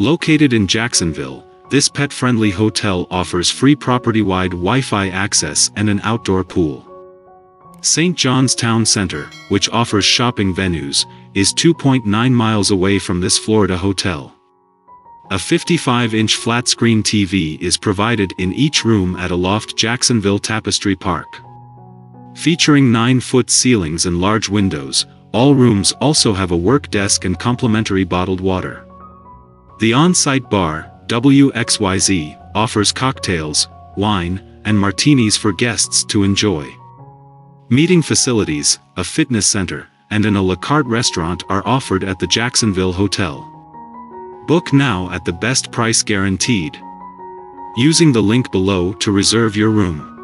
Located in Jacksonville, this pet-friendly hotel offers free property-wide Wi-Fi access and an outdoor pool. St. John's Town Center, which offers shopping venues, is 2.9 miles away from this Florida hotel. A 55-inch flat-screen TV is provided in each room at Aloft Jacksonville Tapestry Park. Featuring 9-foot ceilings and large windows, all rooms also have a work desk and complimentary bottled water. The on-site bar, WXYZ, offers cocktails, wine, and martinis for guests to enjoy. Meeting facilities, a fitness center, and an a la carte restaurant are offered at the Jacksonville Hotel. Book now at the best price guaranteed. Using the link below to reserve your room.